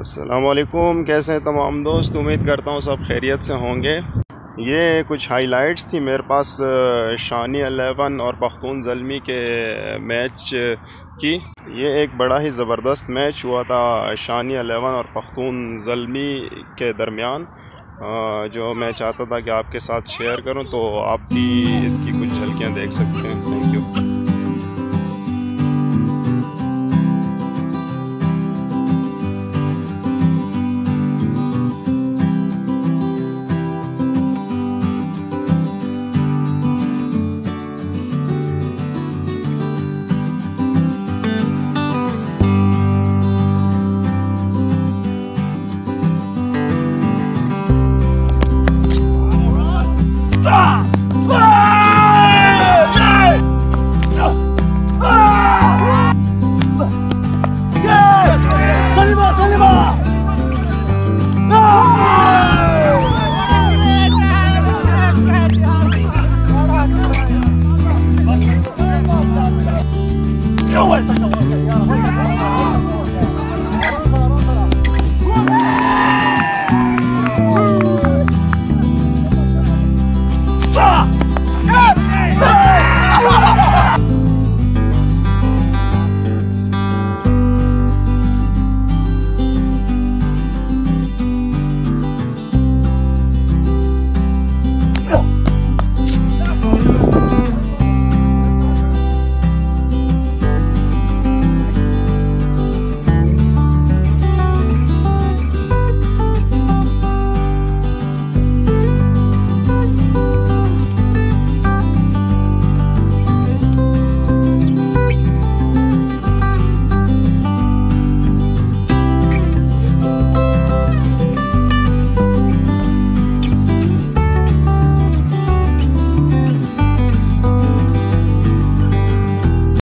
असलकुम कैसे हैं तमाम दोस्त? उम्मीद करता हूँ सब खैरियत से होंगे। ये कुछ हाइलाइट्स थी मेरे पास शानी अलेवन और पख्तून जलमी के मैच की। ये एक बड़ा ही ज़बरदस्त मैच हुआ था, शानी अलेवन और पख्तून जलमी के दरमियान। जो मैं चाहता था कि आपके साथ शेयर करूँ तो आप भी इसकी कुछ झलकियाँ देख सकते हैं। Thank you do it!